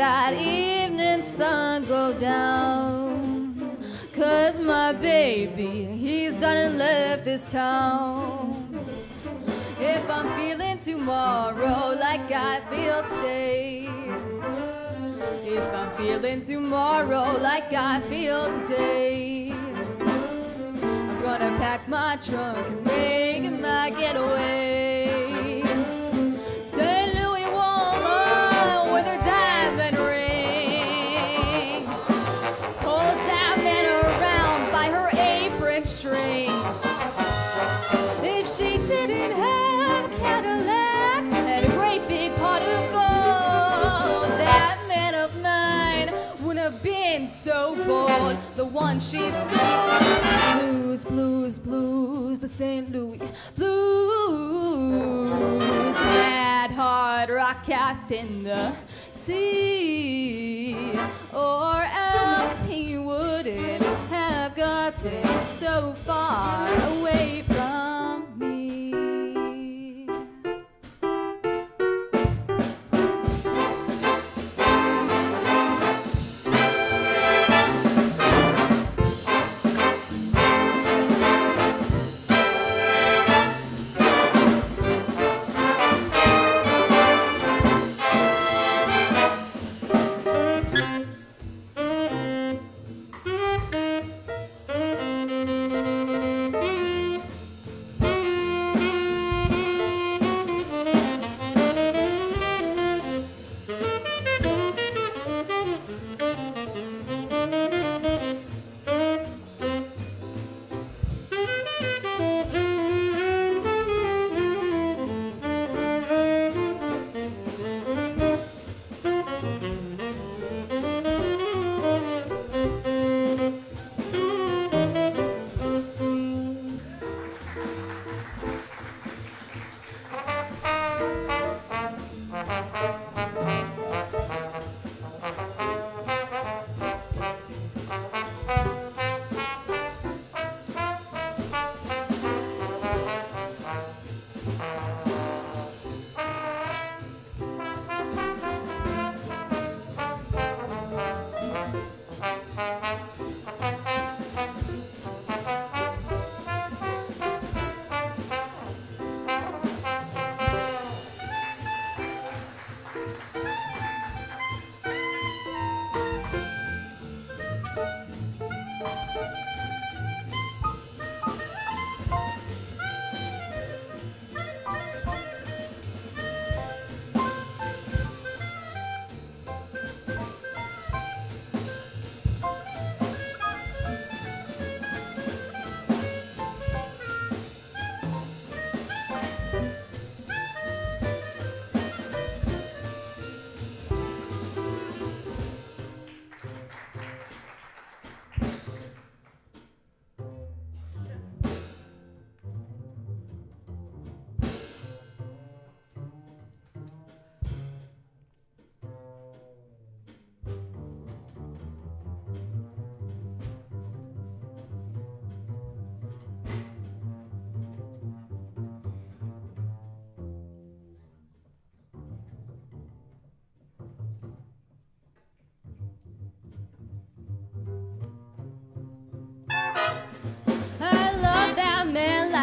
that evening sun go down. Cause my baby, he's done and left this town. If I'm feeling tomorrow like I feel today. If I'm feeling tomorrow like I feel today. I'm gonna pack my trunk and make my getaway. Bold. The one she stole. Blues, blues, blues, the St. Louis blues. Mad hard rock cast in the sea. Or else he wouldn't have gotten so far away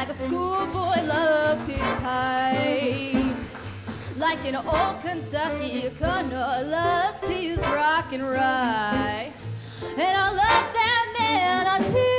like a schoolboy loves his pipe. Like an old Kentucky Connor loves his rock and rye. And I love that man until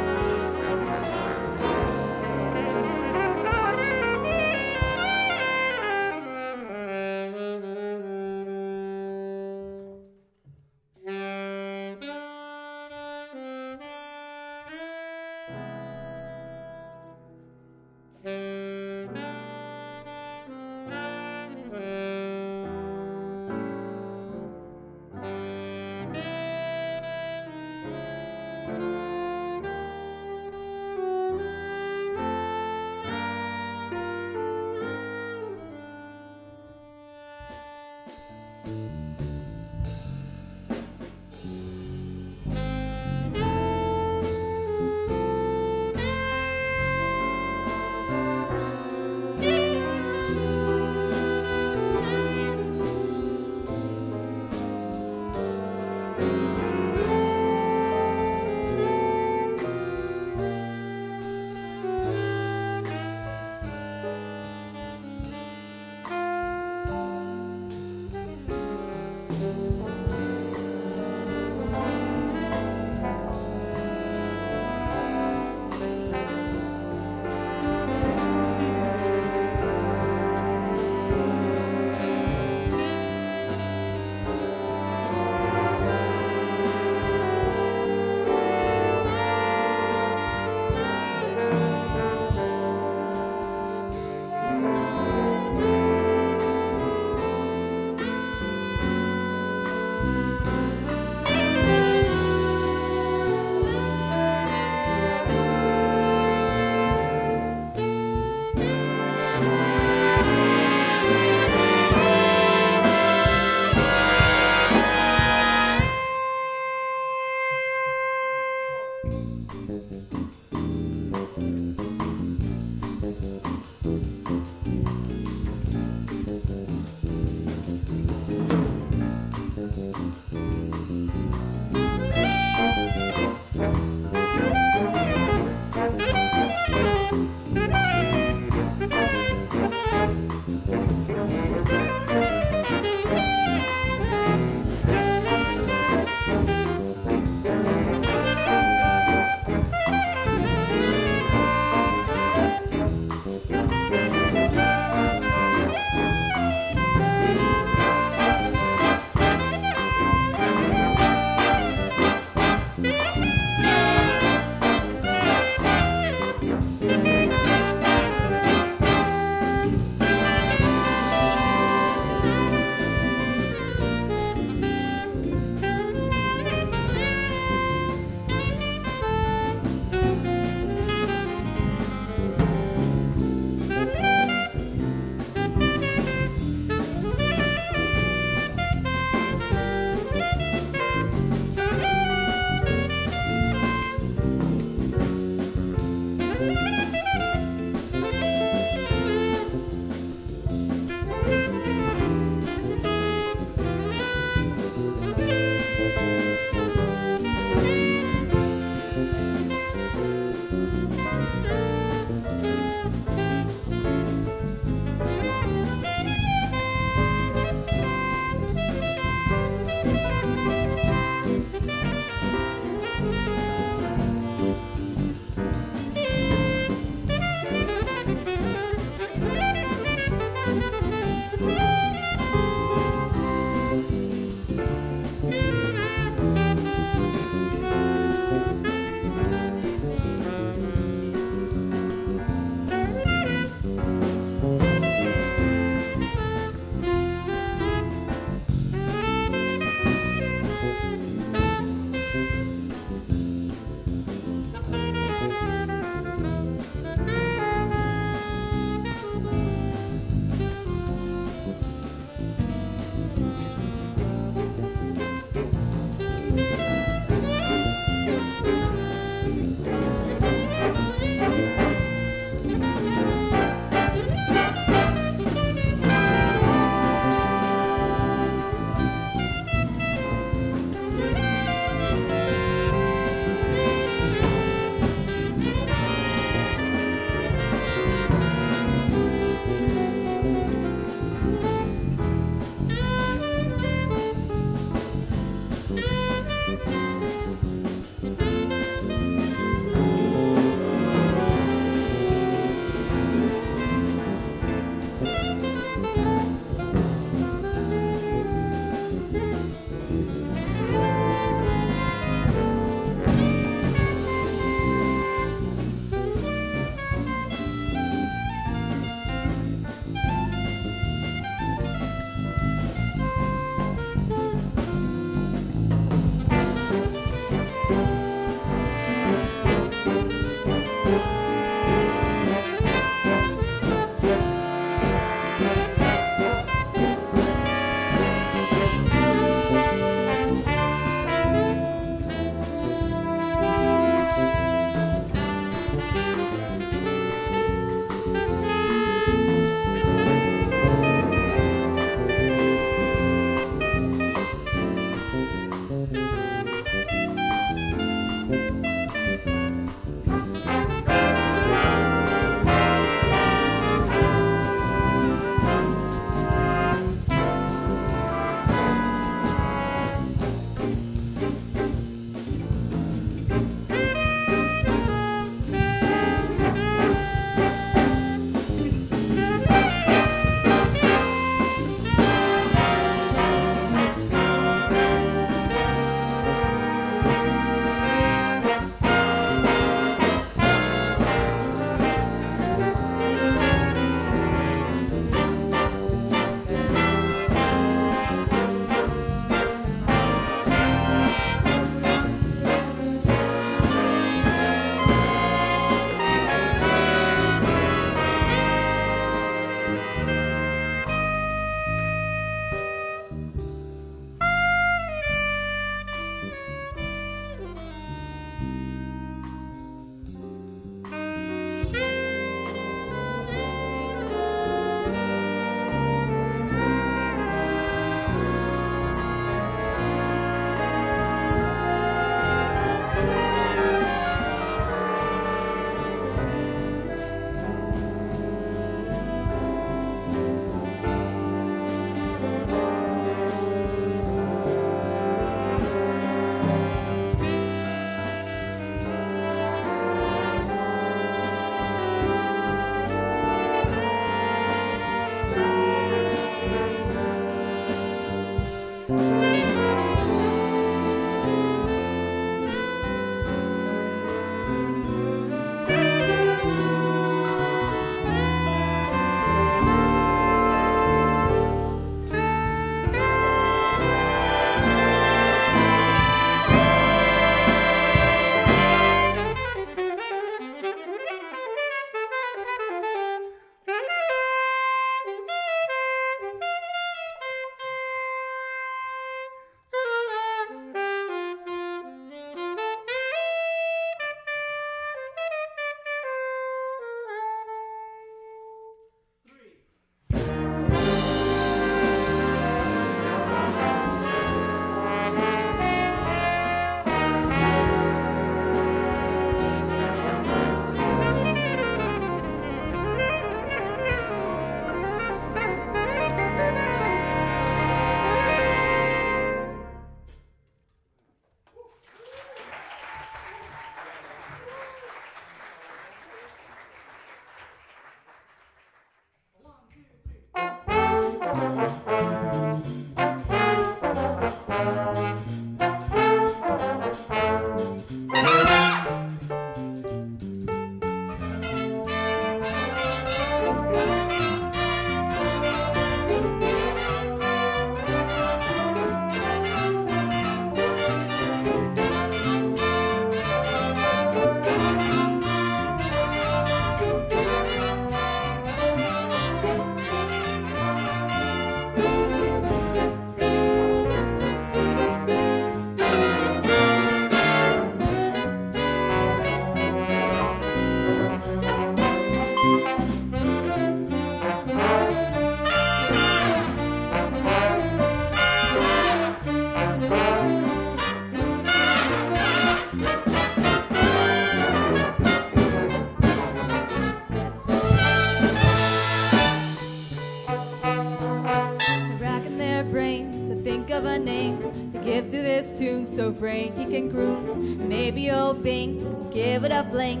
so Frankie can groove. Maybe hoping, give it a fling.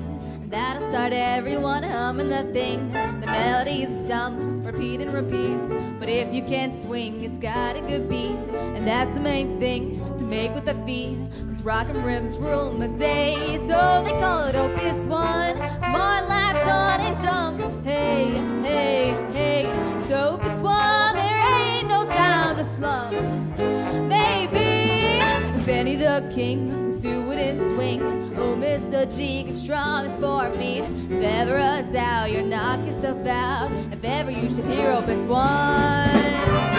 That'll start everyone humming the thing. The melody's dumb, repeat and repeat. But if you can't swing, it's got a good beat. And that's the main thing to make with the feet. Cause rock and rhythms rule the day. So they call it Opus One. Come on, latch on and jump. Hey, hey, hey. It's Opus One. There ain't no time to slump. Benny the King do it in swing. Oh, Mr. G, get strong for me. If ever a doubt, you're knock yourself out. If ever you should hear Opus One.